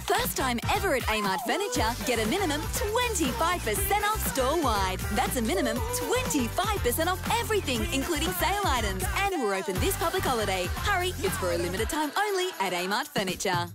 the first time ever at Amart Furniture, get a minimum 25% off store wide. That's a minimum 25% off everything, including sale items. And we're open this public holiday. Hurry, it's for a limited time only at Amart Furniture.